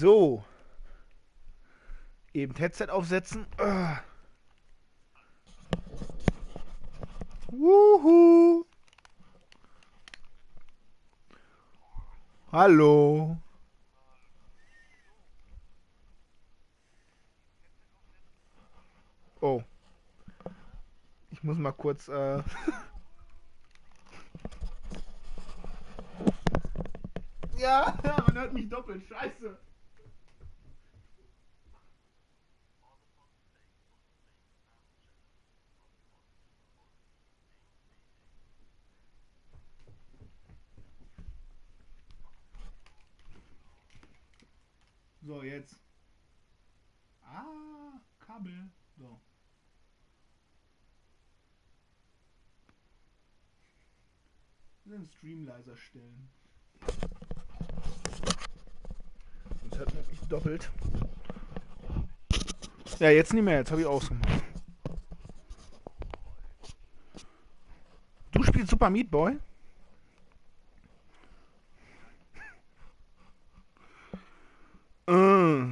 So. Eben Headset aufsetzen. Uh. Wuhu. Hallo. Oh. Ich muss mal kurz. Äh ja, man hört mich doppelt. Scheiße. So, jetzt. Ah, Kabel. So. Den Stream leiser stellen. Sonst hört man mich doppelt. Ja, jetzt nicht mehr. Jetzt habe ich ausgemacht. Du spielst Super Meat Boy? Äh.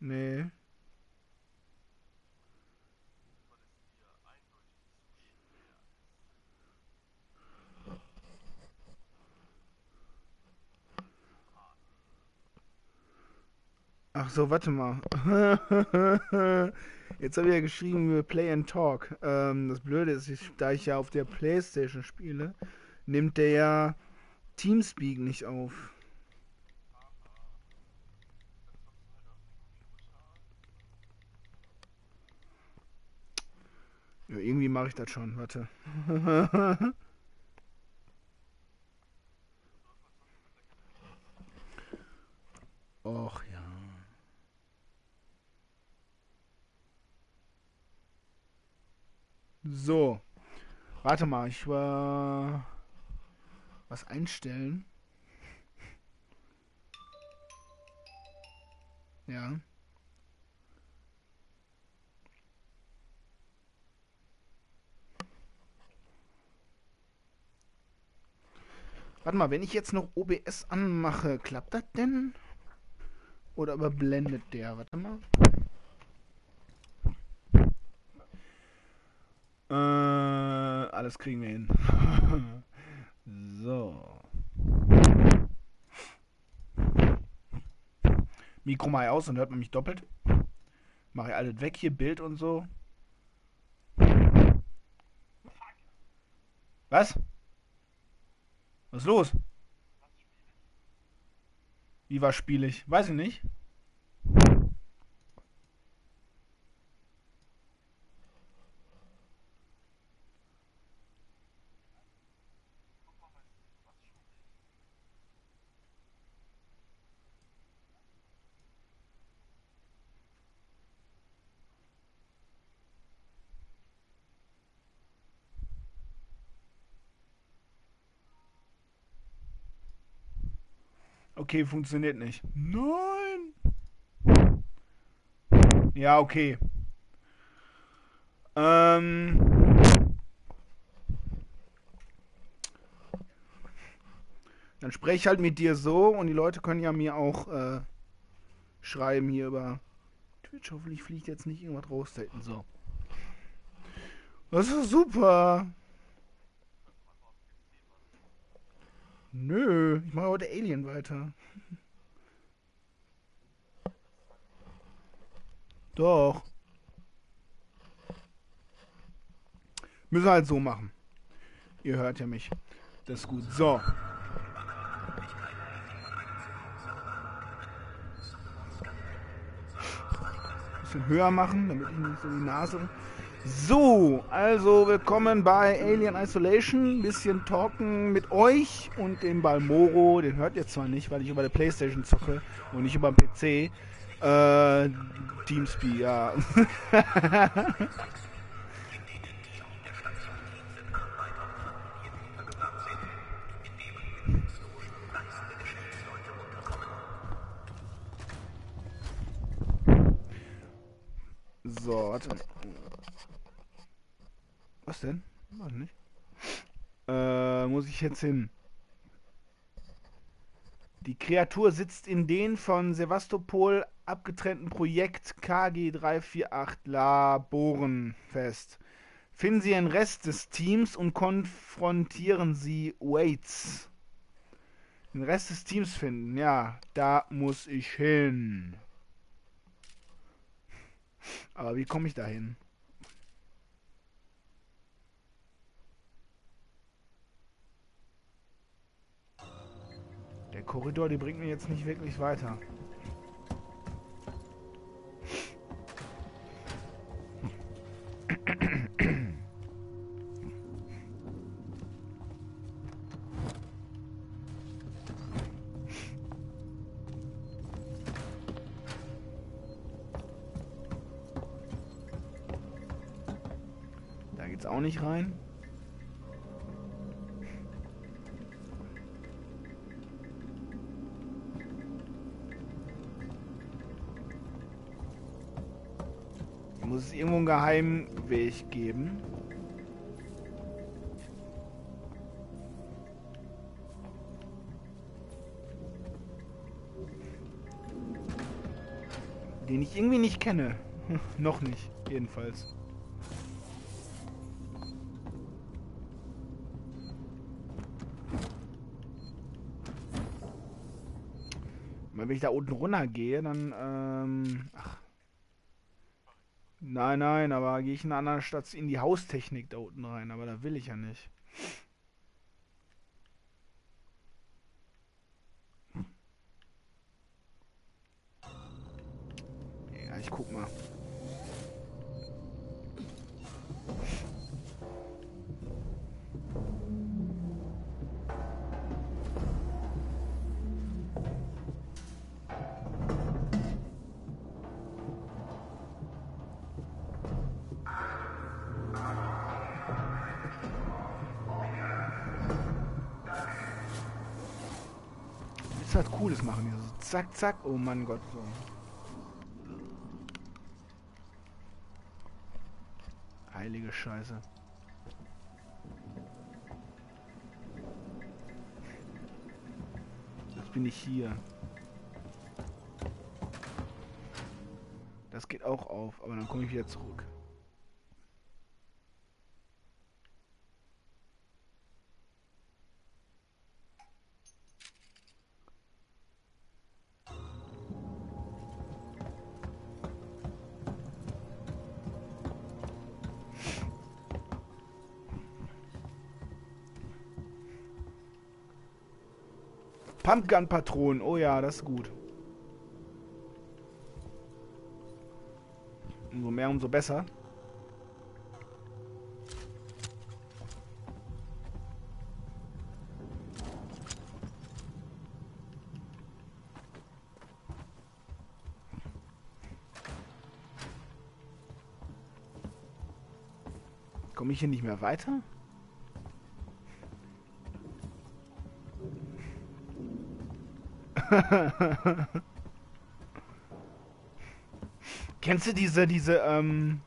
Nee. Ach so, warte mal. Jetzt habe ich ja geschrieben, Play and Talk. Ähm, das Blöde ist, ich, da ich ja auf der Playstation spiele, nimmt der ja Teamspeak nicht auf. Ja, irgendwie mache ich das schon, warte. Och ja. So. Warte mal, ich war was einstellen. Ja. Warte mal, wenn ich jetzt noch OBS anmache, klappt das denn? Oder überblendet der? Warte mal. Äh, alles kriegen wir hin. so. Mikro mal aus und hört man mich doppelt. Mache ich alles weg hier, Bild und so. Was? Was ist los? Wie war spielig? Weiß ich nicht. Okay, funktioniert nicht. Nein! Ja, okay. Ähm. Dann spreche ich halt mit dir so und die Leute können ja mir auch äh, schreiben hier über Twitch. Hoffentlich fliegt jetzt nicht irgendwas raus. So. Das ist super. Nö, ich mache heute Alien weiter. Doch. Müssen wir halt so machen. Ihr hört ja mich. Das ist gut. So. Bisschen höher machen, damit ich nicht so die Nase so, also willkommen bei Alien Isolation. Ein bisschen talken mit euch und dem Balmoro. Den hört ihr zwar nicht, weil ich über der Playstation zocke und nicht über den PC. Äh, Teamspeak, ja. so, warte. Was denn? Was nicht? Äh, muss ich jetzt hin? Die Kreatur sitzt in den von Sevastopol abgetrennten Projekt KG348 Laboren fest. Finden Sie den Rest des Teams und konfrontieren Sie Waits. Den Rest des Teams finden, ja, da muss ich hin. Aber wie komme ich da hin? Der Korridor, die bringt mir jetzt nicht wirklich weiter. Da geht's auch nicht rein. Irgendwo einen geheimen Weg geben. Den ich irgendwie nicht kenne. Noch nicht, jedenfalls. Wenn ich da unten runter gehe, dann, ähm, Nein, nein, aber gehe ich in einer anderen Stadt in die Haustechnik da unten rein, aber da will ich ja nicht. Zack, zack. Oh mein Gott. So. Heilige Scheiße. Jetzt bin ich hier. Das geht auch auf, aber dann komme ich wieder zurück. Pumpgun-Patronen. Oh ja, das ist gut. Umso mehr, umso besser. Komme ich hier nicht mehr weiter? Kennst du diese, diese, ähm,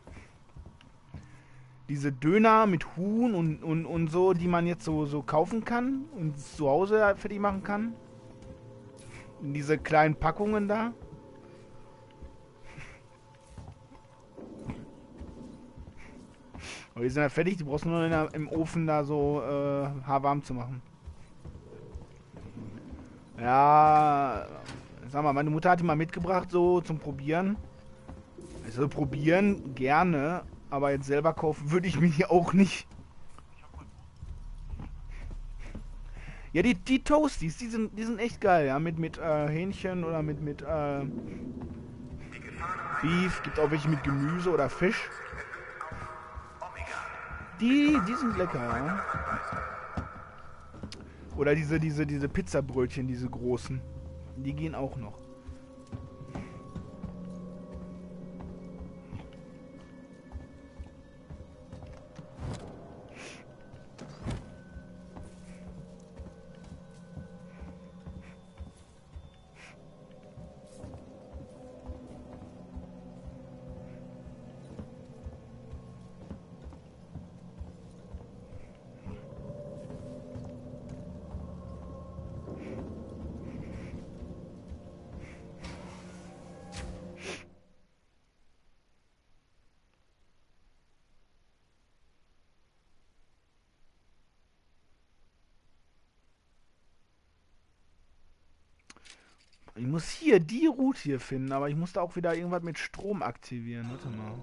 diese Döner mit Huhn und, und, und so, die man jetzt so, so kaufen kann und zu Hause für die machen kann? In diese kleinen Packungen da? Aber die sind ja fertig, die brauchst du nur der, im Ofen da so äh, haarwarm zu machen. Ja, sag mal, meine Mutter hat die mal mitgebracht, so zum Probieren. Also probieren gerne, aber jetzt selber kaufen würde ich mir die auch nicht. Ja, die, die Toasties, die sind, die sind echt geil, ja, mit, mit äh, Hähnchen oder mit, mit äh, Beef, gibt auch welche mit Gemüse oder Fisch. Die, die sind lecker, ja. Oder diese, diese, diese Pizzabrötchen, diese großen. Die gehen auch noch. Ich muss hier die Route hier finden, aber ich muss da auch wieder irgendwas mit Strom aktivieren. Warte mal.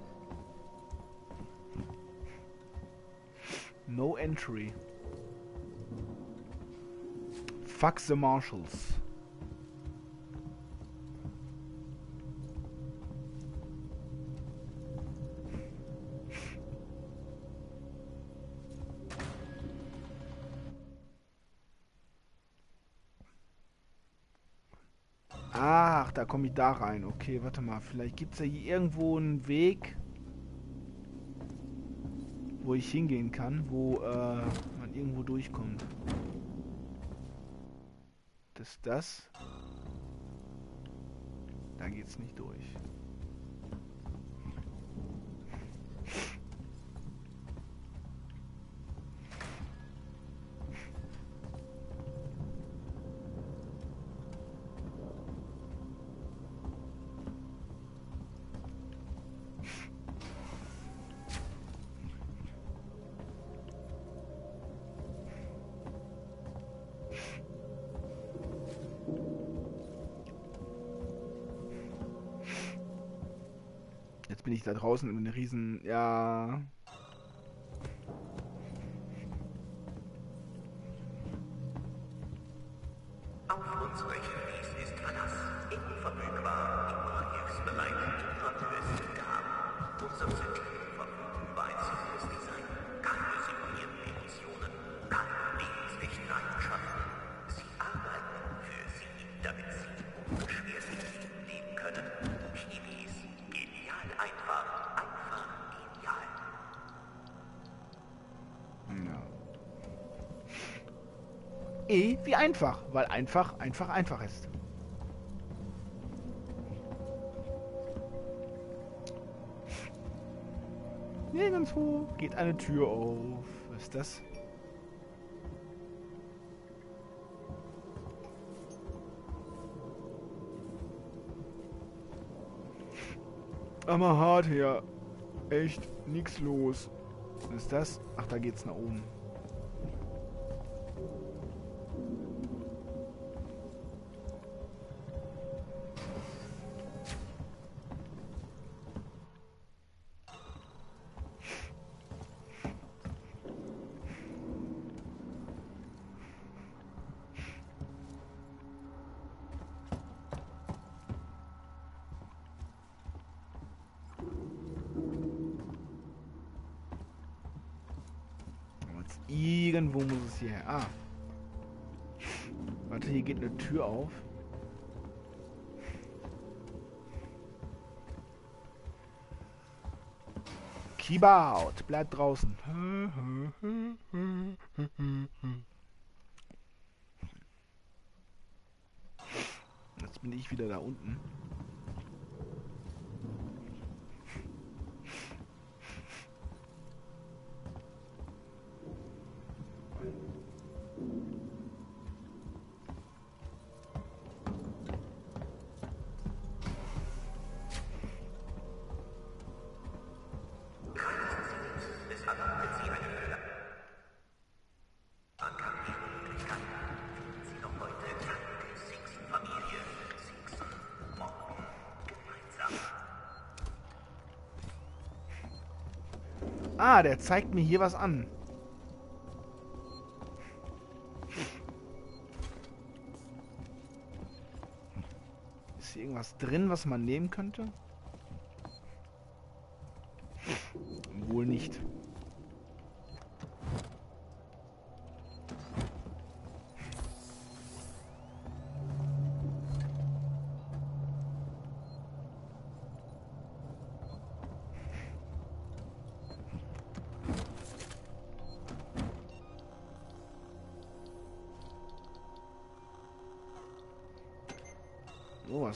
No entry. Fuck the marshals. Komme ich da rein. Okay, warte mal. Vielleicht gibt es ja hier irgendwo einen Weg, wo ich hingehen kann, wo äh, man irgendwo durchkommt. Das ist das. Da geht's nicht durch. Bin ich da draußen in einem riesen, ja, einfach, weil einfach einfach einfach ist. Nirgendwo geht eine Tür auf. Was ist das? Aber hart her. Echt nix los. Was ist das? Ach, da geht's nach oben. Hierher. Ah. Warte, hier geht eine Tür auf. Keep out. Bleib draußen. Jetzt bin ich wieder da unten. Ah, der zeigt mir hier was an. Ist hier irgendwas drin, was man nehmen könnte?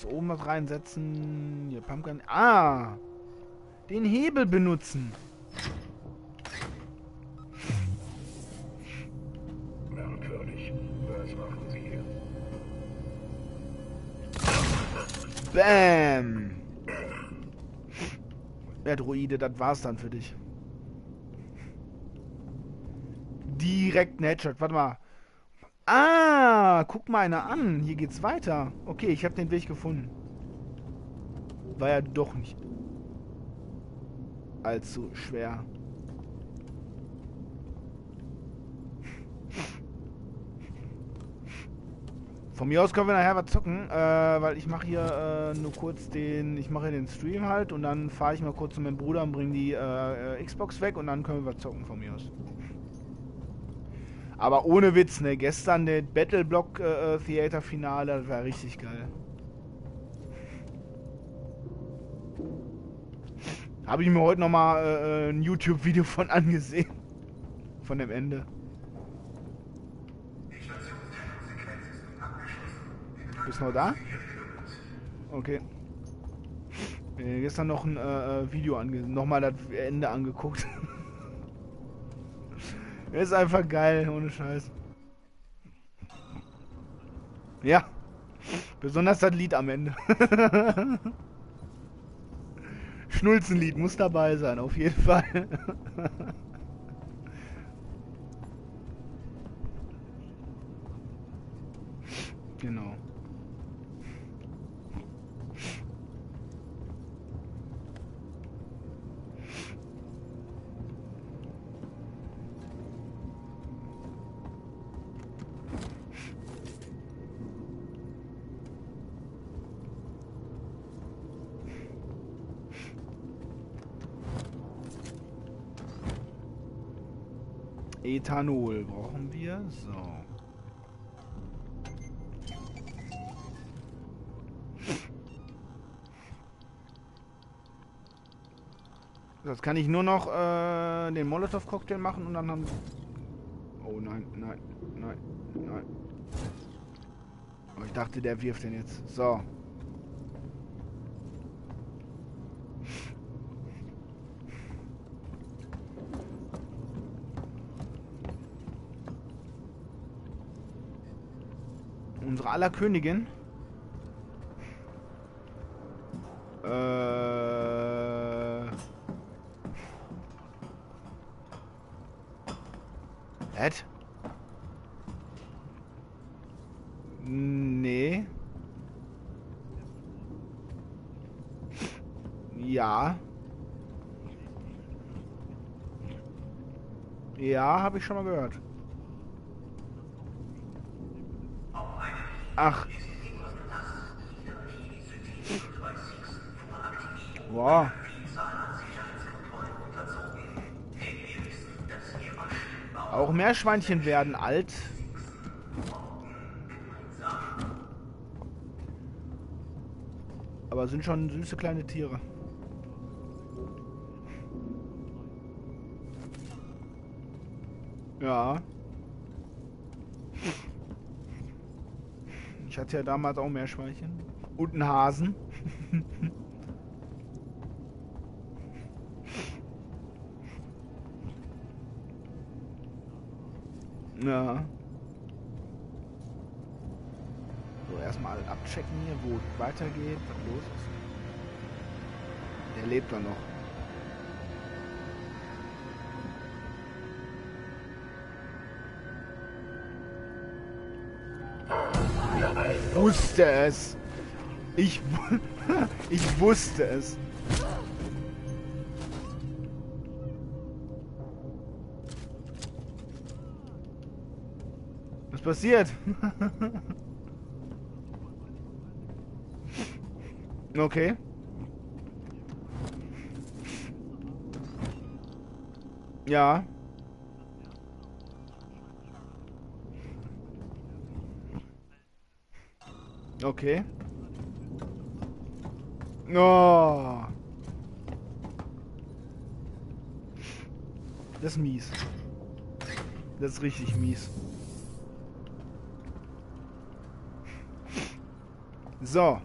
Oben was reinsetzen. Hier, Pumpkin. Ah! Den Hebel benutzen. Merkwürdig. Was machen Sie hier? Bam! Ja, Druide, das war's dann für dich. Direkt ein Headshot. Warte mal. Guck mal einer an. Hier geht's weiter. Okay, ich habe den Weg gefunden. War ja doch nicht allzu schwer. Von mir aus können wir nachher was zocken, äh, weil ich mache hier äh, nur kurz den, ich mache den Stream halt und dann fahre ich mal kurz zu meinem Bruder und bringe die äh, Xbox weg und dann können wir was zocken von mir aus. Aber ohne Witz, ne, gestern der Battleblock äh, Theater Finale, das war richtig geil. Habe ich mir heute nochmal äh, ein YouTube-Video von angesehen. Von dem Ende. Bist du noch da? Okay. Äh, gestern noch ein äh, äh Video ange nochmal das Ende angeguckt. ist einfach geil, ohne Scheiß. Ja. Besonders das Lied am Ende. Schnulzenlied muss dabei sein, auf jeden Fall. genau. Ethanol brauchen wir. So. Das kann ich nur noch äh, den Molotow-Cocktail machen und dann haben... Oh nein, nein, nein, nein. Oh, ich dachte, der wirft den jetzt. So. Unsere aller Königin. Äh. Ed? Nee. Ja. Ja, habe ich schon mal gehört. Ach. Wow. Auch Meerschweinchen werden alt. Aber sind schon süße kleine Tiere. Ja. Hatte ja damals auch Meerschweinchen. Und einen Hasen. ja. So, erstmal abchecken hier, wo es weitergeht, was los ist. Der lebt da noch. Wusste es. Ich, ich wusste es. Was passiert? okay. Ja. Okay. Oh. Das ist mies. Das ist richtig mies. So.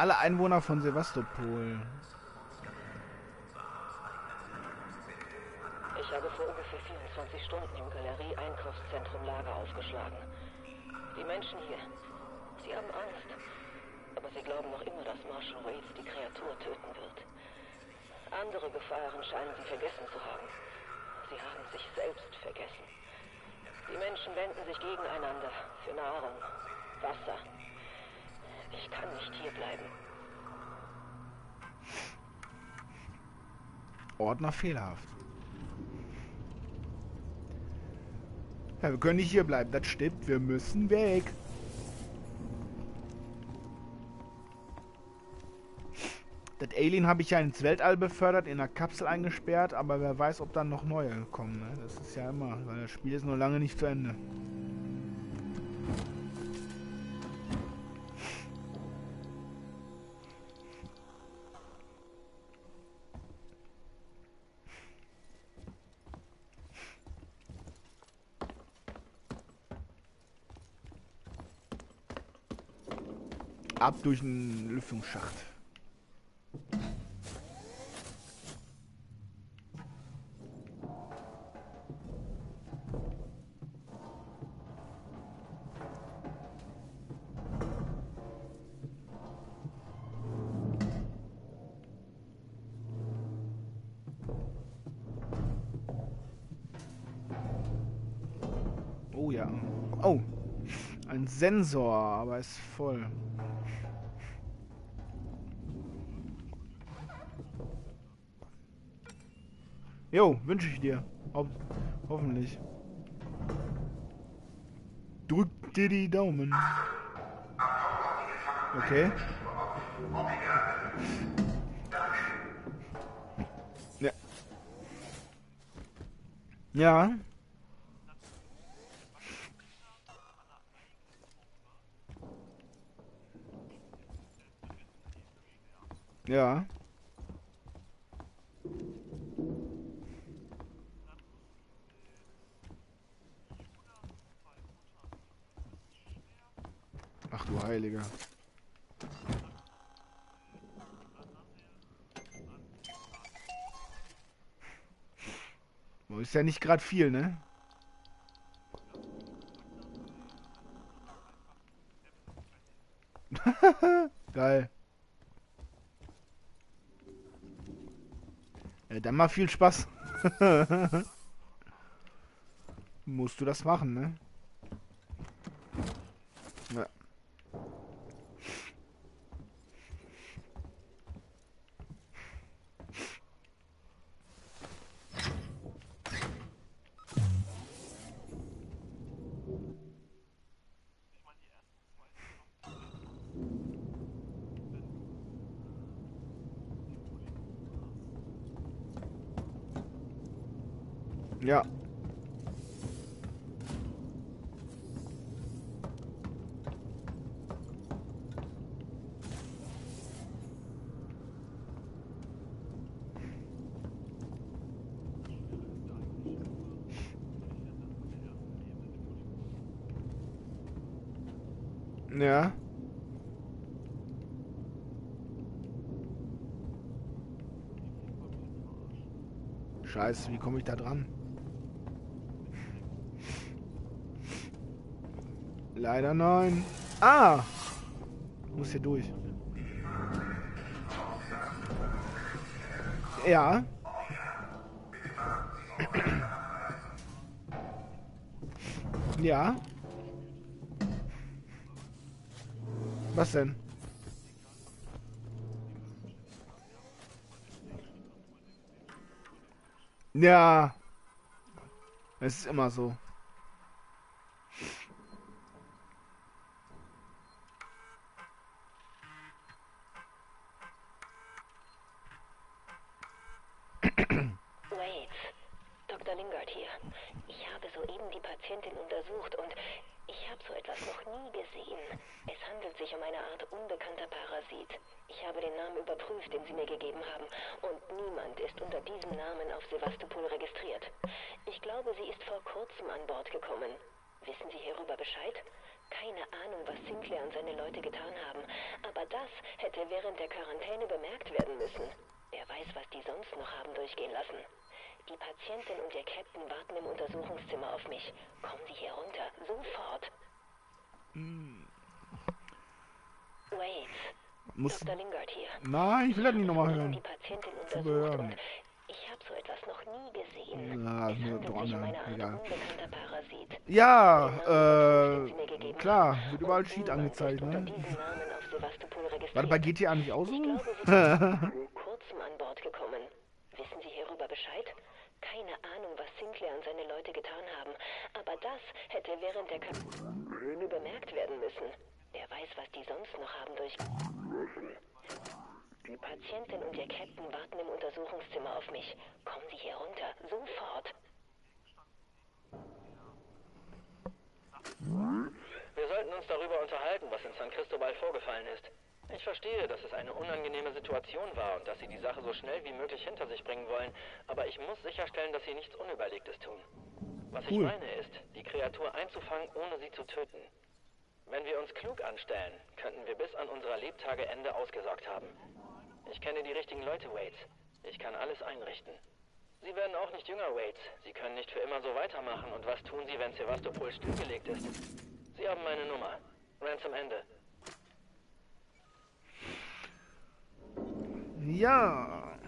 Alle Einwohner von Sevastopol. Ich habe vor ungefähr 24 Stunden im Galerie-Einkaufszentrum Lager aufgeschlagen. Die Menschen hier, sie haben Angst. Aber sie glauben noch immer, dass Marshall Waits die Kreatur töten wird. Andere Gefahren scheinen sie vergessen zu haben. Sie haben sich selbst vergessen. Die Menschen wenden sich gegeneinander für Nahrung, Wasser. Ich kann nicht hier bleiben. Ordner fehlerhaft. Ja, wir können nicht hier bleiben, das stimmt. Wir müssen weg. Das Alien habe ich ja ins Weltall befördert, in einer Kapsel eingesperrt, aber wer weiß, ob dann noch neue kommen. Ne? Das ist ja immer, weil das Spiel ist noch lange nicht zu Ende. Ab durch einen Lüftungsschacht. Oh ja. Oh. Ein Sensor, aber ist voll. Jo, wünsche ich dir. Ho hoffentlich. Drück dir die Daumen. Okay. Ja. Ja. Ja. Ach du Heiliger. Ist ja nicht gerade viel, ne? Geil. Ja, dann mal viel Spaß. Musst du das machen, ne? Ja. Ja. Ja. Scheiße, wie komme ich da dran? Leider nein. Ah! Muss hier durch. Ja. Ja. Was denn? Ja. Es ist immer so. Waits, Dr. Lingard hier. Ich habe soeben die Patientin untersucht und ich habe so etwas noch nie gesehen. Es handelt sich um eine Art unbekannter Parasit. Ich habe den Namen überprüft, den Sie mir gegeben haben, und niemand ist unter diesem Namen auf Sevastopol registriert. Ich glaube, sie ist vor kurzem an Bord gekommen. Wissen Sie hierüber Bescheid? Keine Ahnung, was Sinclair und seine Leute getan haben, aber das hätte während der Quarantäne bemerkt werden müssen. Wer weiß, was die sonst noch haben durchgehen lassen. Die Patientin und ihr Captain warten im Untersuchungszimmer auf mich. Kommen Sie hier runter. Sofort. Hm. Wait. Muss. Dr. Lingard hier. Nein, ich will das nicht nochmal hören. die Patientin untersucht und ich habe so etwas noch nie gesehen. Na, es nur Art egal. Ja, äh, klar, wird überall Cheat angezeigt, ist ne? diesem Namen auf Sevastopol registriert. War das bei GTA nicht auch so? glaube, Sie sind vor kurzem an Bord gekommen. Wissen Sie hierüber Bescheid? Keine Ahnung, was Sinclair und seine Leute getan haben. Aber das hätte während der Kabine bemerkt werden müssen. Wer weiß, was die sonst noch haben durch... Die Patientin und ihr Captain warten im Untersuchungszimmer auf mich. Kommen Sie hier runter. Sofort. Wir sollten uns darüber unterhalten, was in San Cristobal vorgefallen ist. Ich verstehe, dass es eine unangenehme Situation war und dass Sie die Sache so schnell wie möglich hinter sich bringen wollen, aber ich muss sicherstellen, dass Sie nichts Unüberlegtes tun. Was ich Cool. meine ist, die Einzufangen, ohne sie zu töten. Wenn wir uns klug anstellen, könnten wir bis an unserer Lebtageende ausgesorgt haben. Ich kenne die richtigen Leute, Waits. Ich kann alles einrichten. Sie werden auch nicht jünger, Waits. Sie können nicht für immer so weitermachen. Und was tun Sie, wenn Sevastopol stillgelegt ist? Sie haben meine Nummer. Ransom Ende. Ja,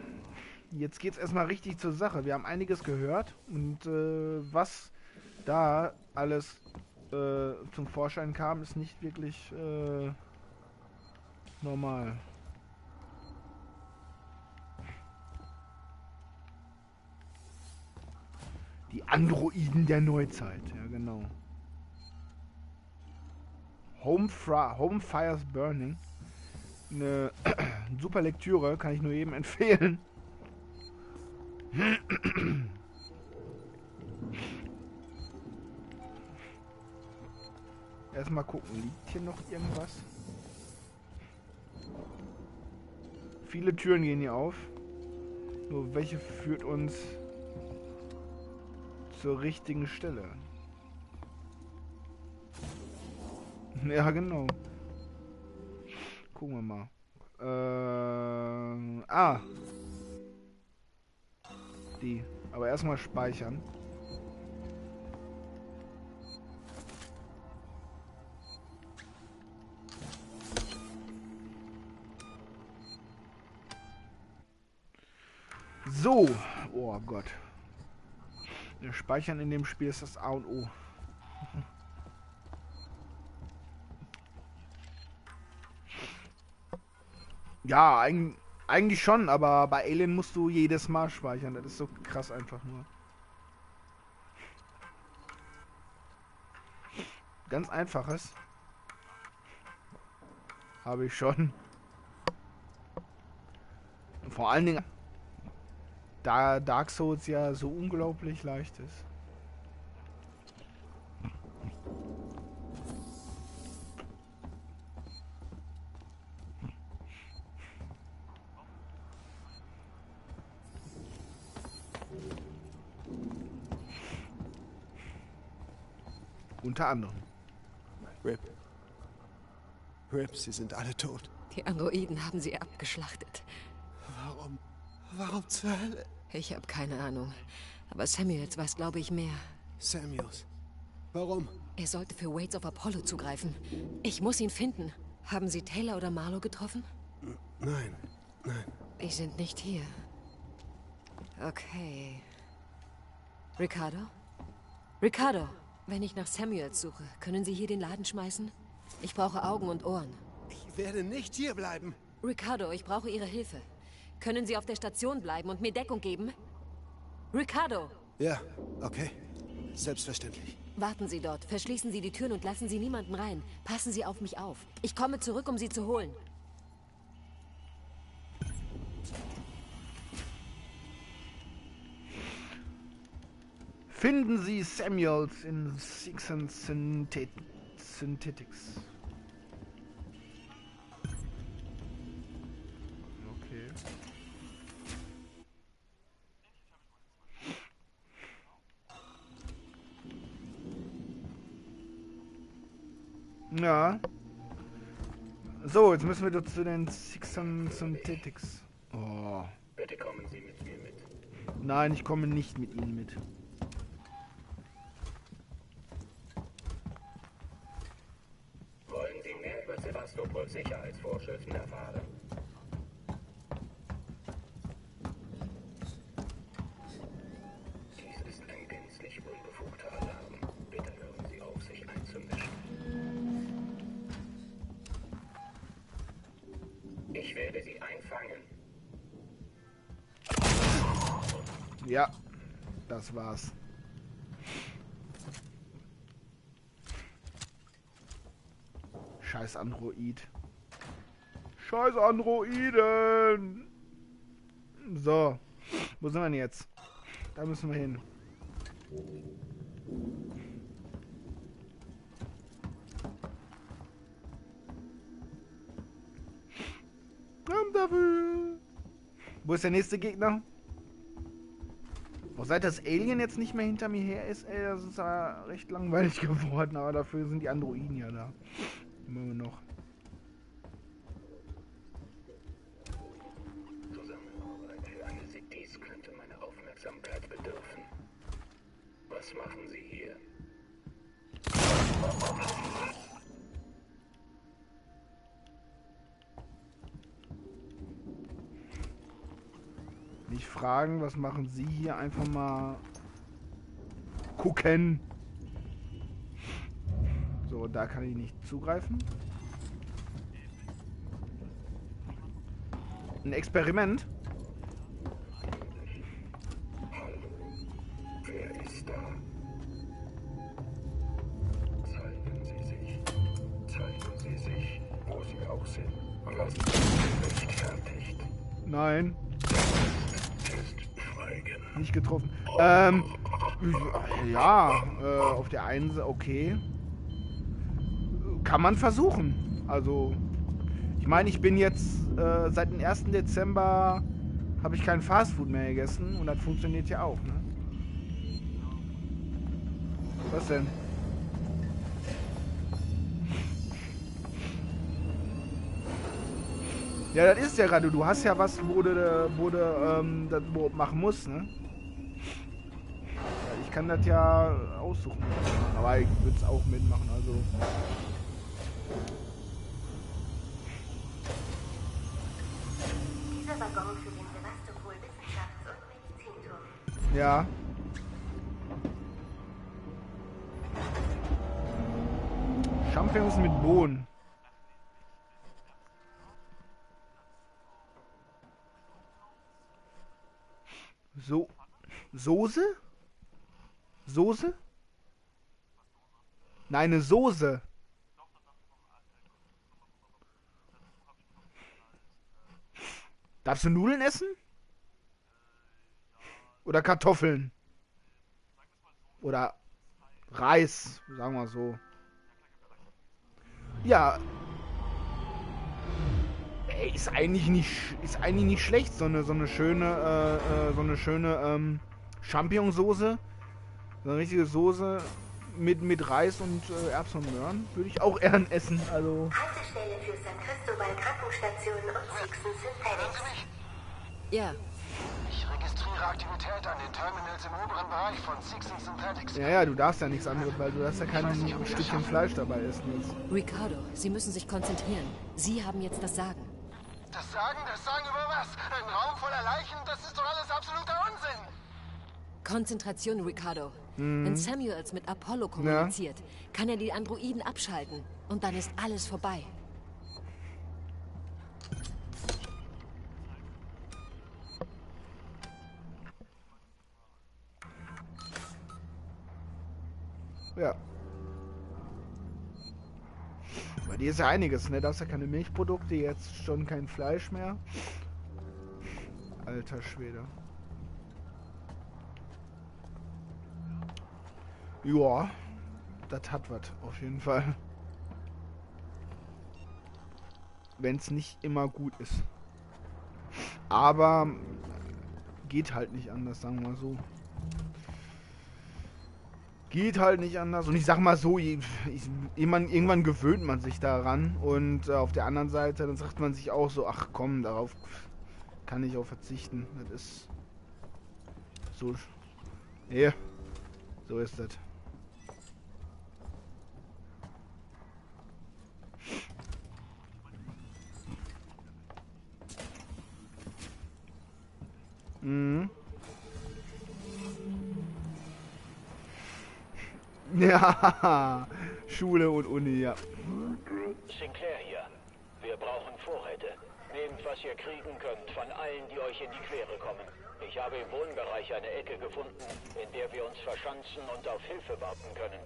jetzt geht's erstmal richtig zur Sache. Wir haben einiges gehört und äh, was da alles äh, zum Vorschein kam, ist nicht wirklich äh, normal. Die Androiden der Neuzeit, ja genau. Home, Home Fires Burning. Eine super Lektüre, kann ich nur jedem empfehlen. Erstmal gucken, liegt hier noch irgendwas? Viele Türen gehen hier auf. Nur welche führt uns zur richtigen Stelle? Ja, genau. Gucken wir mal. Ähm, ah. Die. Aber erstmal speichern. So. Oh Gott. Ja, Speichern in dem Spiel ist das A und O. Ja, eig eigentlich schon, aber bei Alien musst du jedes Mal speichern. Das ist so krass einfach nur. Ganz einfaches. Habe ich schon. Vor allen Dingen, da Dark Souls ja so unglaublich leicht ist. Unter anderem. Rip. Rip, sie sind alle tot. Die Androiden haben sie abgeschlachtet. Warum? Zur Hölle? Ich habe keine Ahnung. Aber Samuels weiß, glaube ich, mehr. Samuels. Warum? Er sollte für Waits of Apollo zugreifen. Ich muss ihn finden. Haben Sie Taylor oder Marlowe getroffen? Nein, nein. Die sind nicht hier. Okay. Ricardo? Ricardo, wenn ich nach Samuels suche, können Sie hier den Laden schmeißen? Ich brauche Augen und Ohren. Ich werde nicht hier bleiben. Ricardo, ich brauche Ihre Hilfe. Können Sie auf der Station bleiben und mir Deckung geben? Ricardo, Ja, okay. Selbstverständlich. warten Sie dort. Verschließen Sie die Türen und lassen Sie niemanden rein. Passen Sie auf mich auf. Ich komme zurück, um Sie zu holen. Finden Sie Samuels in Six and Synthet Synthetics. Ja. So, jetzt müssen wir zu den Six and Synthetics. Oh. Bitte kommen Sie mit mir mit. Nein, ich komme nicht mit Ihnen mit. Wollen Sie mehr über Sevastopols Sicherheitsvorschriften erfahren? Ja, das war's. Scheiß Android. Scheiß Androiden! So, wo sind wir denn jetzt? Da müssen wir hin. Komm dafür! Wo ist der nächste Gegner? Auch seit das Alien jetzt nicht mehr hinter mir her ist, ey, das ist ja recht langweilig geworden, aber dafür sind die Androiden ja da. Immer noch. Zusammenarbeit für eine Dies könnte meine Aufmerksamkeit bedürfen. Was machen Sie fragen, was machen Sie hier? Einfach mal gucken. So, da kann ich nicht zugreifen. Ein Experiment? Wer nicht getroffen. Ähm, ja, äh, auf der einen Seite, okay. Kann man versuchen. Also, ich meine, ich bin jetzt äh, seit dem 1. Dezember habe ich kein Fastfood mehr gegessen und das funktioniert ja auch, ne? Was denn? Ja, das ist ja gerade. Du hast ja was, wo du, wo du ähm, das wo machen musst, ne? Kann das ja aussuchen. Aber ich würde es auch mitmachen, also. Dieser Waggon für den Sevastopol Wissenschafts- und Medizinturm. Ja. Champignons mit Bohnen. So. Soße? Soße? Nein, eine Soße. Darfst du Nudeln essen? Oder Kartoffeln? Oder Reis, sagen wir so. Ja. Ey, ist eigentlich nicht, ist eigentlich nicht schlecht, so eine, so eine schöne, äh, äh, so eine schöne ähm, Champignonsauce. So eine richtige Soße mit, mit Reis und äh, Erbsen und Möhren. Würde ich auch gern essen. Also. Haltestelle für San Cristobal Krankenstation und Sixten Synthetics. Ja, Ich registriere Aktivität an den Terminals im oberen Bereich von Sixten Synthetics. Ja, ja, du darfst ja nichts anderes, weil du hast ja kein Stückchen Fleisch dabei essen jetzt. Ricardo, Sie müssen sich konzentrieren. Sie haben jetzt das Sagen. Das Sagen, das Sagen über was? Ein Raum voller Leichen? Das ist doch alles absoluter Unsinn. Konzentration, Ricardo. Wenn Samuels mit Apollo kommuniziert, kann er die Androiden abschalten. Und dann ist alles vorbei. Ja. Bei dir ist ja einiges, ne? Du hast ja keine Milchprodukte, jetzt schon kein Fleisch mehr. Alter Schwede. Ja, das hat was, auf jeden Fall. Wenn es nicht immer gut ist. Aber geht halt nicht anders, sagen wir mal so. Geht halt nicht anders. Und ich sag mal so, ich, ich, irgendwann, gewöhnt man sich daran. Und äh, auf der anderen Seite, dann sagt man sich auch so, ach komm, darauf kann ich auch verzichten. Das ist. du. Hier. So ist das. Mhm. Ja, Schule und Uni, ja. Sinclair hier. Wir brauchen Vorräte. Nehmt, was ihr kriegen könnt, von allen, die euch in die Quere kommen. Ich habe im Wohnbereich eine Ecke gefunden, in der wir uns verschanzen und auf Hilfe warten können.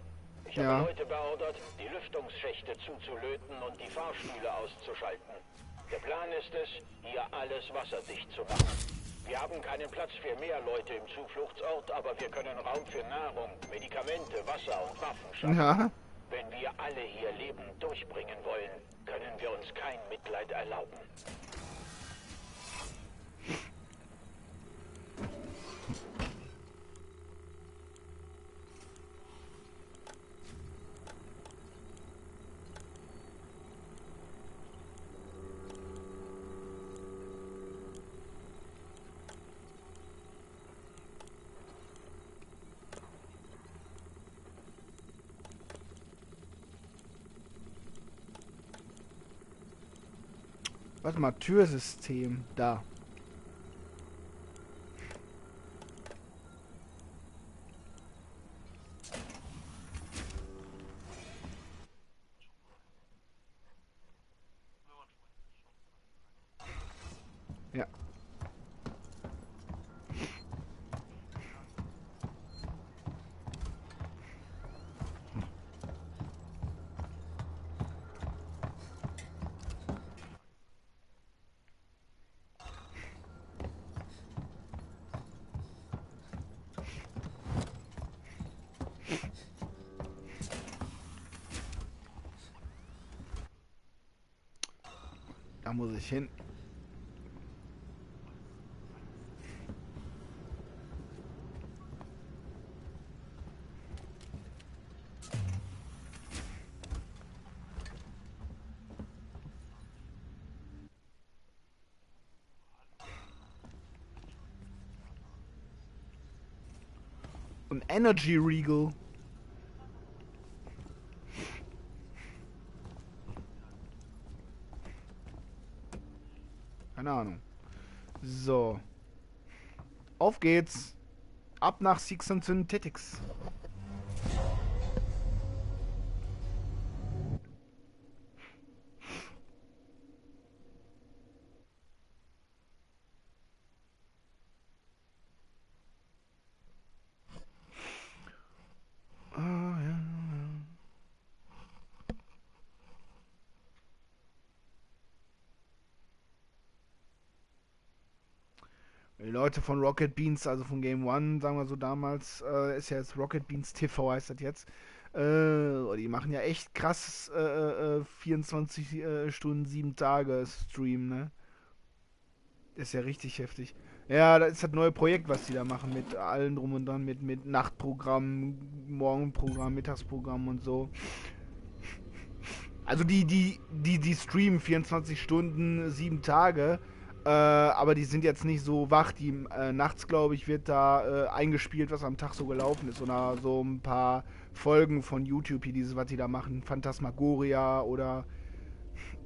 Ich Ja. habe Leute beordert, die Lüftungsschächte zuzulöten und die Fahrstühle auszuschalten. Der Plan ist es, hier alles wasserdicht zu machen. Wir haben keinen Platz für mehr Leute im Zufluchtsort, aber wir können Raum für Nahrung, Medikamente, Wasser und Waffen schaffen. Ja. Wenn wir alle hier lebend durchbringen wollen, können wir uns kein Mitleid erlauben. Warte mal, Türsystem. Da. Ja. Da muss ich hin. Energy Regal. Keine Ahnung. So. Auf geht's. Ab nach Six and Synthetics. Leute von Rocket Beans, also von Game One, sagen wir so damals, äh, ist ja jetzt Rocket Beans TV heißt das jetzt. Äh, die machen ja echt krass äh, äh, 24 äh, Stunden, 7 Tage Stream, ne? Ist ja richtig heftig. Ja, das ist das neue Projekt, was die da machen, mit allen drum und dran, mit, mit Nachtprogramm, Morgenprogramm, Mittagsprogramm und so. Also die, die, die, die streamen 24 Stunden, 7 Tage, äh, aber die sind jetzt nicht so wach. Die äh, nachts, glaube ich, wird da äh, eingespielt, was am Tag so gelaufen ist. Oder so ein paar Folgen von YouTube, hier dieses, was die da machen. Phantasmagoria oder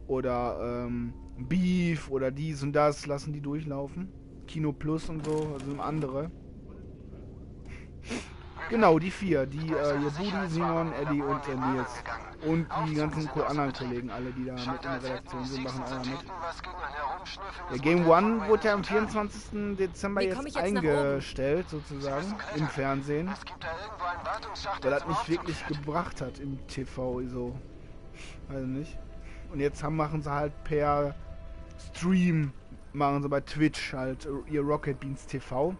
oder ähm, Beef oder dies und das lassen die durchlaufen. Kino Plus und so, also andere. Genau, die vier. Die, äh, hier Budi, Simon, Eddie und der Nils. Und die ganzen anderen Kollegen, alle, die da mit in der Redaktion sind, machen alle mit. Der Game One wurde ja am 24. Dezember jetzt jetzt eingestellt, sozusagen, im Fernsehen. Weil das nicht wirklich gebracht hat im TV, so. Weiß nicht. Und jetzt haben, machen sie halt per Stream, machen sie bei Twitch halt äh, ihr Rocket Beans TV.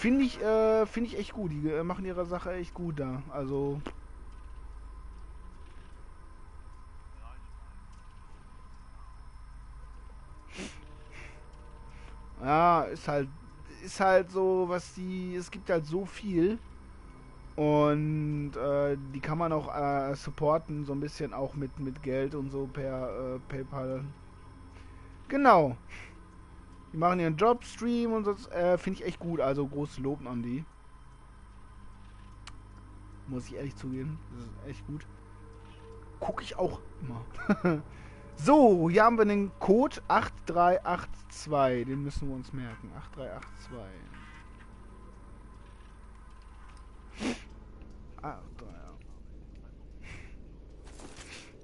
Finde ich, äh, finde ich echt gut. Die äh, machen ihre Sache echt gut da. Also. Ja, ist halt, ist halt so, was die, es gibt halt so viel. Und äh, die kann man auch äh, supporten, so ein bisschen auch mit, mit Geld und so per äh, PayPal. Genau. Die machen ihren Job, Stream und so. Äh, Finde ich echt gut. Also großes Lob an die. Muss ich ehrlich zugeben. Das ist echt gut. Gucke ich auch immer. so, hier haben wir den Code 8382. Den müssen wir uns merken. 8382. Ah,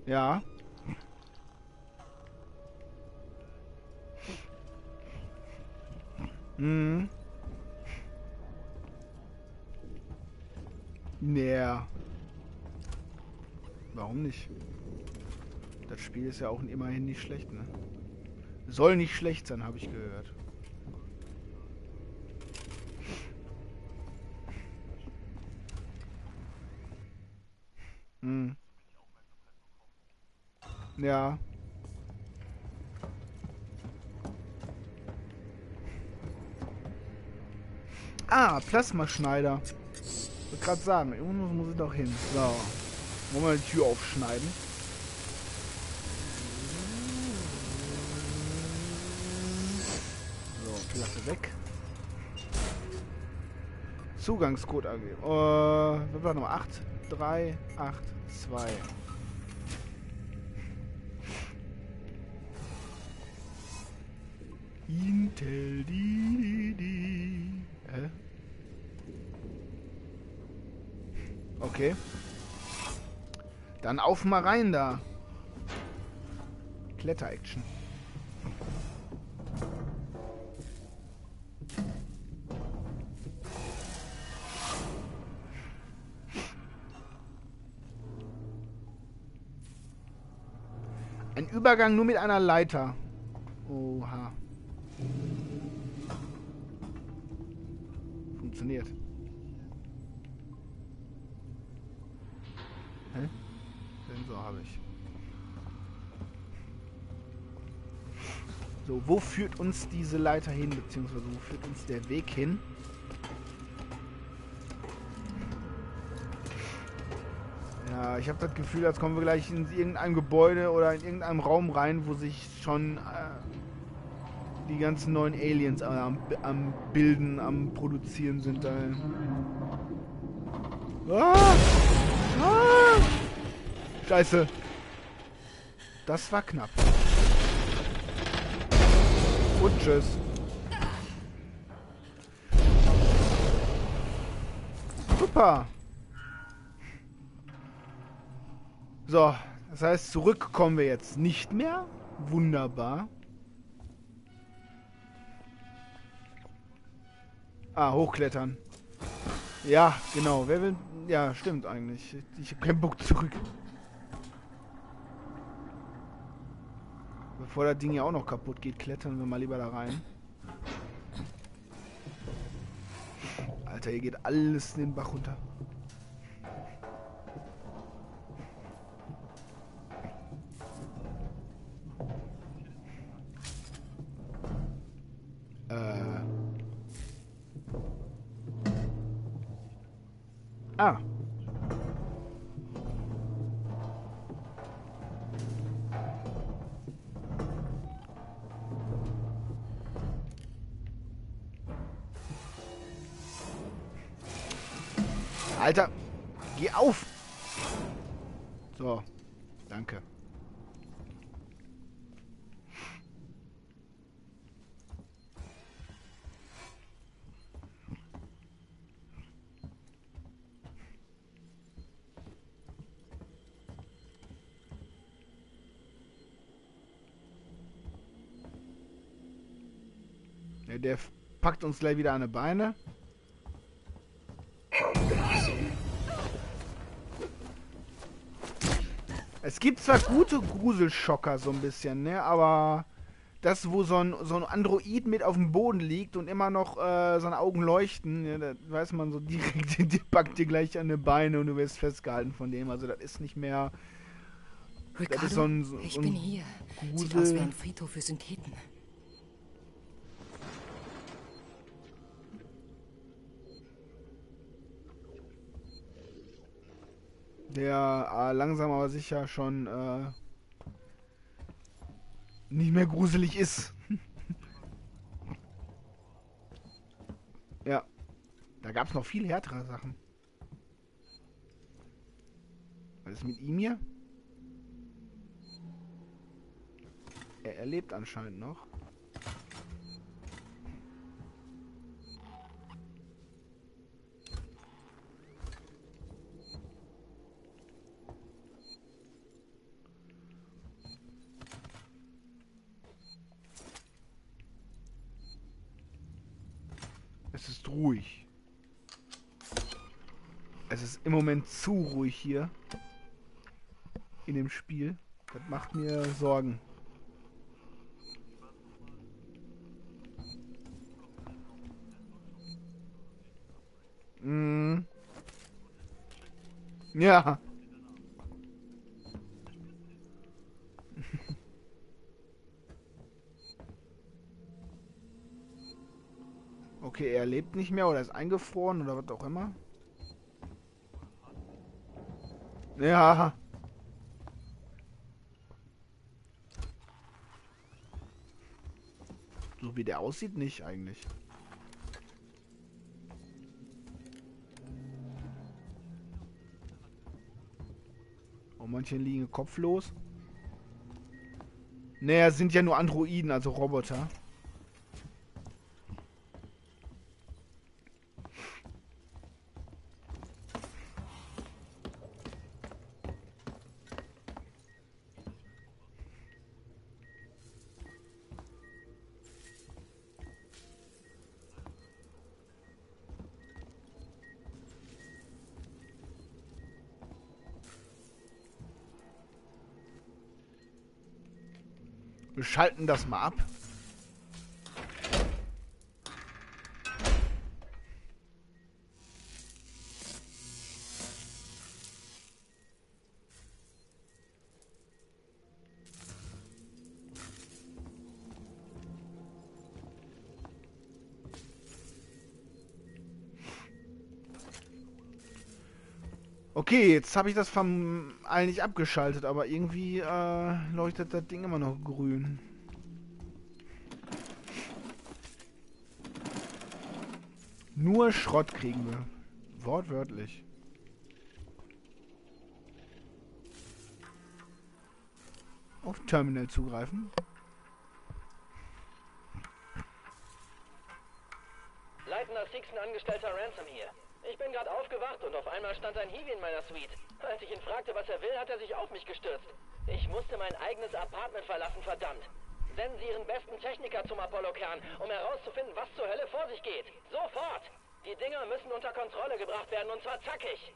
ja. Mhm. Naja. Warum nicht? Das Spiel ist ja auch immerhin nicht schlecht, ne? Soll nicht schlecht sein, habe ich gehört. Hm. Ja. Ah, Plasmaschneider. Ich wollte gerade sagen, irgendwo muss ich doch hin. So. Wollen wir die Tür aufschneiden? So, Platte weg. Zugangscode angeben. Äh, was war Nummer 8? 3, 8, 2. Intel, di, Okay. Dann auf mal rein da. Kletter-Action. Ein Übergang nur mit einer Leiter. Oha. Funktioniert. Hä? Sensor habe ich. So, wo führt uns diese Leiter hin, beziehungsweise wo führt uns der Weg hin? Ja, ich habe das Gefühl, als kommen wir gleich in irgendein Gebäude oder in irgendeinem Raum rein, wo sich schon äh, die ganzen neuen Aliens am, am Bilden, am Produzieren sind. Da. Ah! Ah! Scheiße. Das war knapp. Und tschüss. Super. So, das heißt, zurück kommen wir jetzt nicht mehr. Wunderbar. Ah, hochklettern. Ja, genau. Wer will... Ja, stimmt eigentlich. Ich habe keinen Bock zurück. Bevor das Ding ja auch noch kaputt geht, klettern wir mal lieber da rein. Alter, hier geht alles den Bach runter. Äh. Ah. Alter, geh auf! So, danke. Der packt uns gleich wieder an die Beine. Es gibt zwar gute Gruselschocker so ein bisschen, ne, aber das, wo so ein, so ein Android mit auf dem Boden liegt und immer noch äh, seine Augen leuchten, ja, da weiß man so direkt, die packt dir gleich an die Beine und du wirst festgehalten von dem. Also das ist nicht mehr. Ricardo, das ist so ein, so, ich bin hier. Sieht Grusel- aus wie ein Friedhof für Syntheten. der äh, langsam aber sicher schon äh, nicht mehr gruselig ist. ja, da gab es noch viel härtere Sachen. Was ist mit ihm hier? Er, er lebt anscheinend noch. Ruhig. Es ist im Moment zu ruhig hier. In dem Spiel. Das macht mir Sorgen. Mm. Ja. Okay, er lebt nicht mehr oder ist eingefroren oder was auch immer. Ja. So wie der aussieht, nicht eigentlich. Und manche liegen kopflos. Naja, sind ja nur Androiden, also Roboter. Schalten das mal ab. Okay, jetzt habe ich das vom eigentlich abgeschaltet, aber irgendwie äh, leuchtet das Ding immer noch grün. Nur Schrott kriegen wir. Wortwörtlich. Auf Terminal zugreifen. Leitender Sixen-Angestellter Ransom hier. Ich bin gerade aufgewacht und auf einmal stand ein Hiwi in meiner Suite. Als ich ihn fragte, was er will, hat er sich auf mich gestürzt. Ich musste mein eigenes Apartment verlassen, verdammt. Senden Sie Ihren besten Techniker zum Apollo-Kern, um herauszufinden, was zur Hölle vor sich geht. Sofort! Die Dinger müssen unter Kontrolle gebracht werden, und zwar zackig.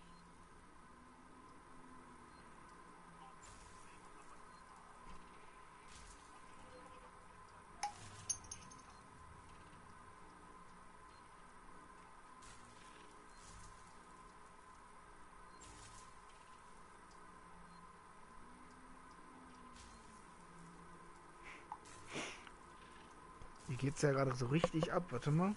Hier geht's ja gerade so richtig ab. Warte mal.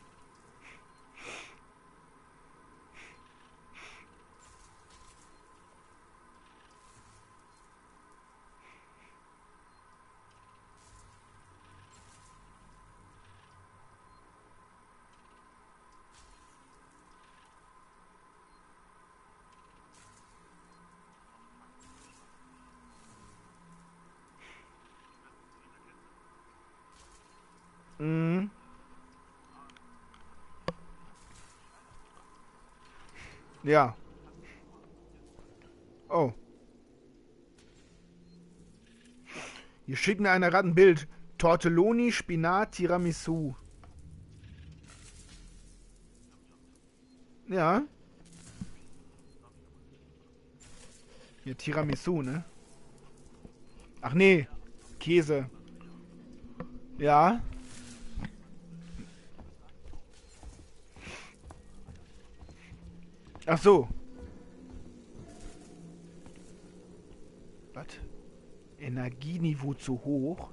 Mhm. Ja. Oh. Hier schickt mir einer gerade ein Bild. Tortelloni, Spinat, Tiramisu. Ja. Hier Tiramisu, ne? Ach nee. Käse. Ja. Ach so. Was? Energieniveau zu hoch?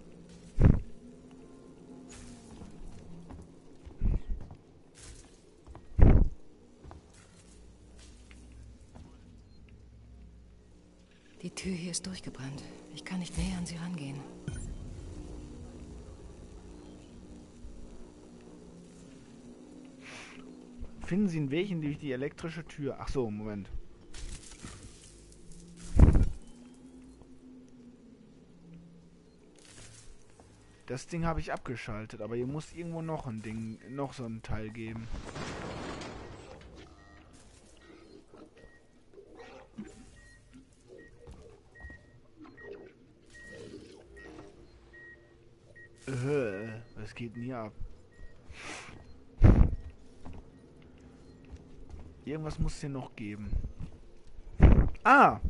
Die Tür hier ist durchgebrannt. Finden Sie einen Weg in die, die elektrische Tür. Ach so, Moment. Das Ding habe ich abgeschaltet, aber hier muss irgendwo noch ein Ding, noch so ein Teil geben. Äh, was geht denn hier ab? Irgendwas muss es hier noch geben. Ah!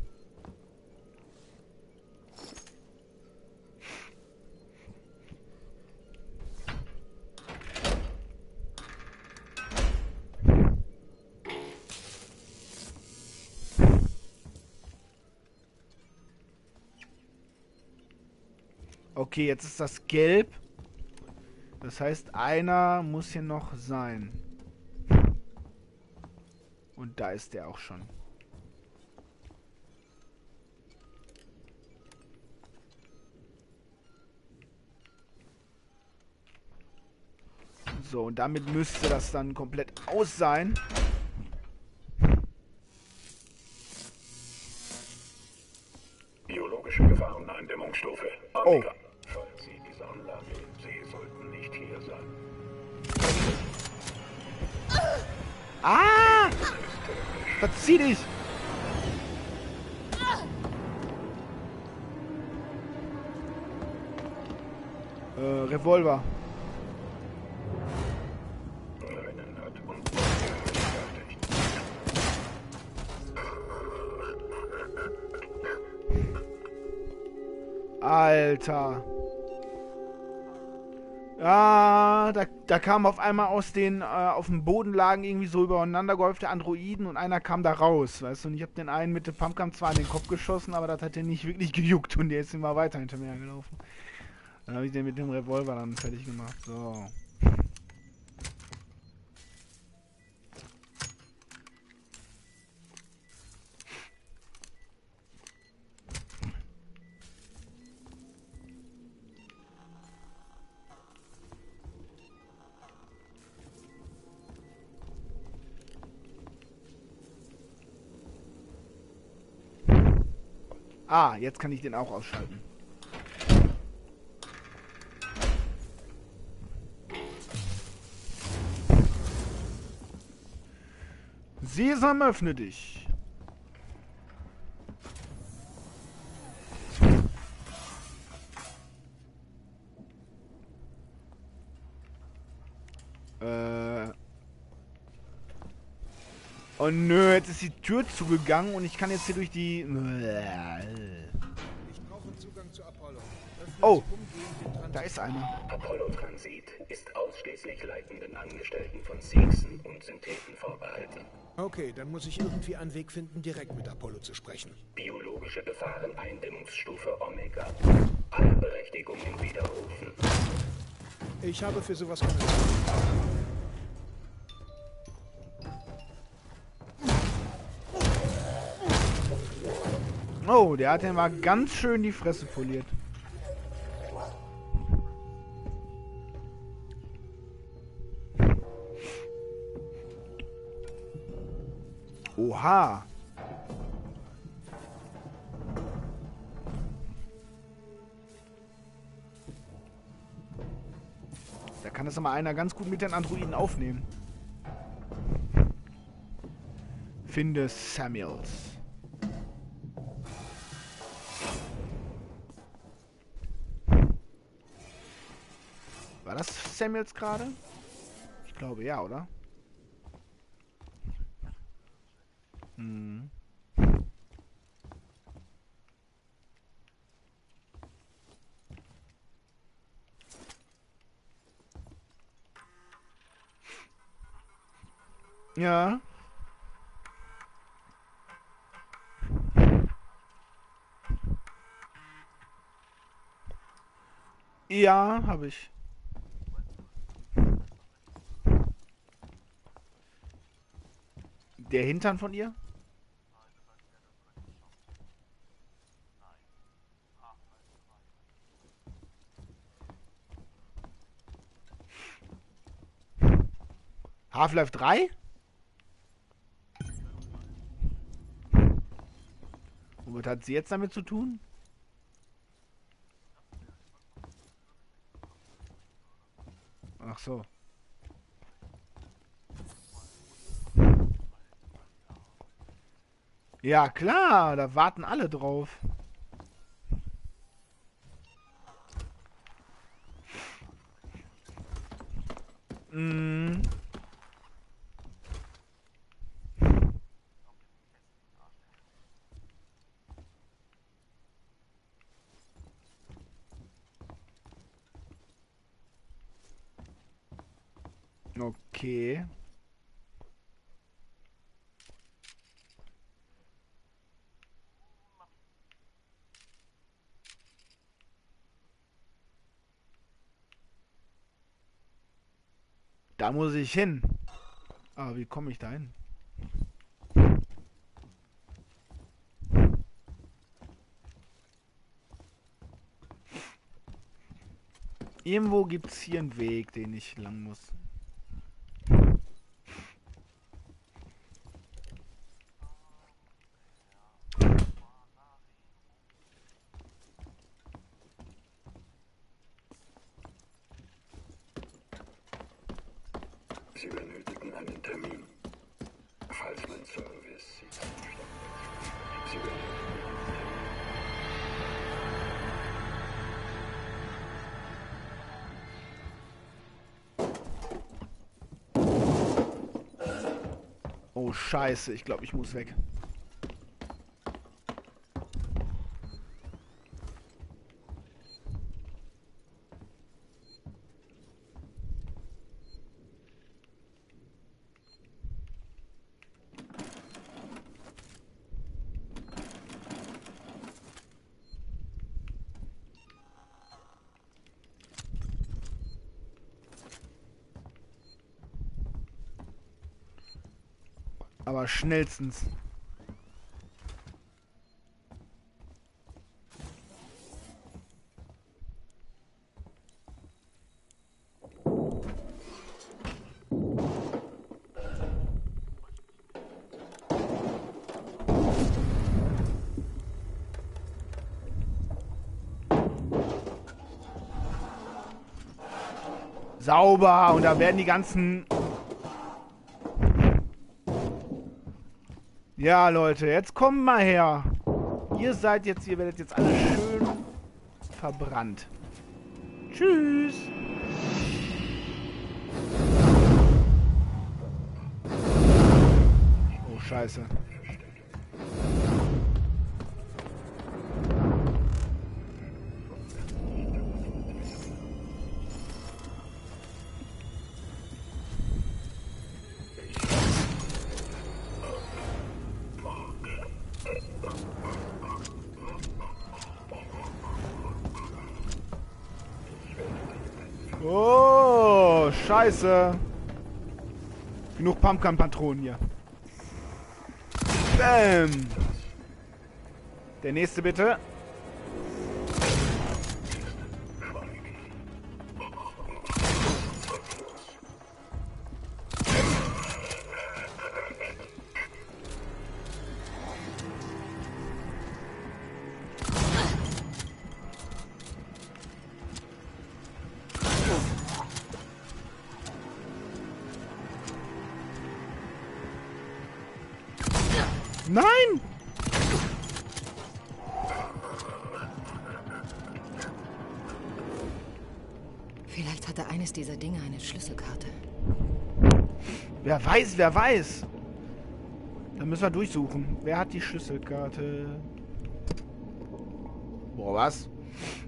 Okay, jetzt ist das gelb. Das heißt, einer muss hier noch sein. Und da ist der auch schon. So, und damit müsste das dann komplett aus sein. Verzieh dich! Äh, Revolver. Rennen hat da, da kam auf einmal aus den, äh, auf dem Boden lagen irgendwie so übereinander gehäufte Androiden und einer kam da raus, weißt du, und ich habe den einen mit dem Pumpgun zwar in den Kopf geschossen, aber das hat den nicht wirklich gejuckt und der ist immer weiter hinter mir gelaufen. Dann habe ich den mit dem Revolver dann fertig gemacht, so. Ah, jetzt kann ich den auch ausschalten. Sesam, öffne dich. Oh nö, jetzt ist die Tür zugegangen und ich kann jetzt hier durch die. Ich brauche Zugang zu Apollo. Öffnen Oh. Da ist einer. Apollo Transit ist ausschließlich leitenden Angestellten von Sexen und Syntheten vorbehalten. Okay, dann muss ich irgendwie einen Weg finden, direkt mit Apollo zu sprechen. Biologische Gefahreneindämmungsstufe Omega. Alle Berechtigungen widerrufen. Ich habe für sowas keine Zeit. Oh, der hat den mal ganz schön die Fresse poliert. Oha. Da kann das aber einer ganz gut mit den Androiden aufnehmen. Finde Samuels. Samuels gerade? Ich glaube ja, oder? Hm. Ja. Ja, habe ich. der Hintern von ihr? Half-Life 3? Und was hat sie jetzt damit zu tun? Ach so. Ja, klar, da warten alle drauf. Mm. Okay. Muss ich hin. Aber wie komme ich da hin? Irgendwo gibt es hier einen Weg, den ich lang muss. Sie benötigen einen Termin. Falls mein Service Sie ist. Sie benötigen einen Termin. Oh scheiße, ich glaube, ich muss weg. Aber schnellstens. Sauber. Und da werden die ganzen Ja, Leute, jetzt kommt mal her. Ihr seid jetzt, ihr werdet jetzt alle schön verbrannt. Tschüss. Oh, scheiße. Oh, scheiße. Genug Pumpgun-Patronen hier. Bam. Der nächste bitte. Schlüsselkarte. Wer weiß, wer weiß. Dann müssen wir durchsuchen. Wer hat die Schlüsselkarte? Boah, was?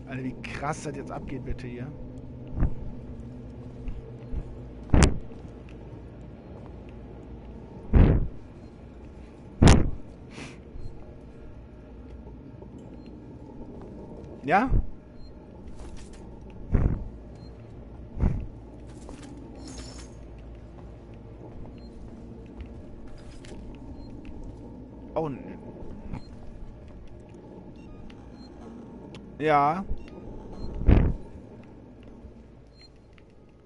Alter, wie krass das jetzt abgeht, bitte hier. Ja? Oh, ne. Ja.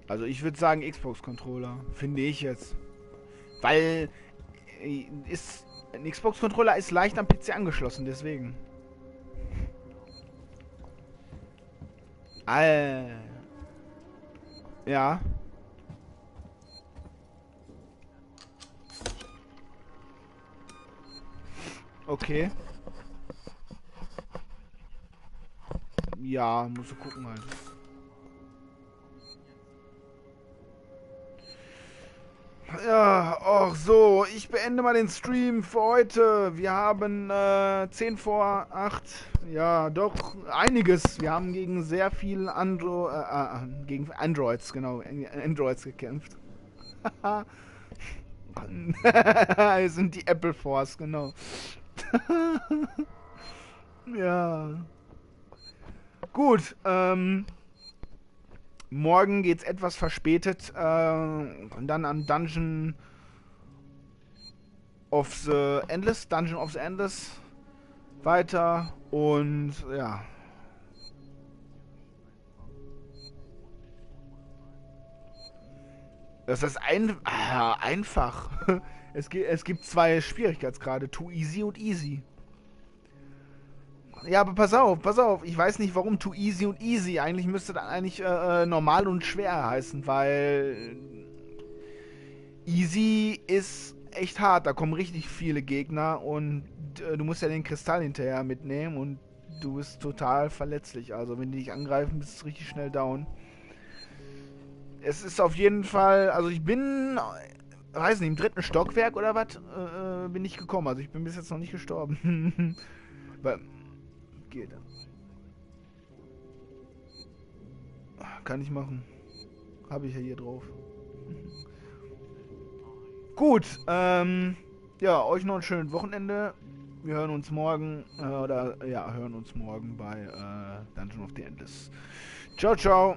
Also ich würde sagen Xbox-Controller. Finde ich jetzt. Weil äh, ist Ein Xbox-Controller ist leicht am PC angeschlossen, deswegen. All. Ja. Okay. Ja, musst du gucken halt. Ja, ach so, ich beende mal den Stream für heute. Wir haben äh, 10 vor 8. Ja, doch einiges. Wir haben gegen sehr viel Andro äh, äh, gegen Androids, genau, Androids gekämpft. Sind die Apple Force, genau. ja. Gut, ähm. Morgen geht's etwas verspätet äh, und dann an Dungeon of the Endless, Dungeon of the Endless weiter und ja. Das ist ein, ah, einfach. Es, es gibt zwei Schwierigkeitsgrade, Too Easy und Easy. Ja, aber pass auf, pass auf. Ich weiß nicht, warum Too Easy und Easy. Eigentlich müsste dann eigentlich äh, äh normal und schwer heißen, weil Easy ist echt hart. Da kommen richtig viele Gegner und äh, du musst ja den Kristall hinterher mitnehmen und du bist total verletzlich. Also wenn die dich angreifen, bist du richtig schnell down. Es ist auf jeden Fall, also ich bin weiß nicht, im dritten Stockwerk oder was, äh, äh, bin ich gekommen. Also ich bin bis jetzt noch nicht gestorben. Weil, geht. Kann ich machen. Habe ich ja hier drauf. Gut, ähm, ja, euch noch ein schönes Wochenende. Wir hören uns morgen, äh, oder, ja, hören uns morgen bei äh, Dungeon of the Endless. Ciao, ciao.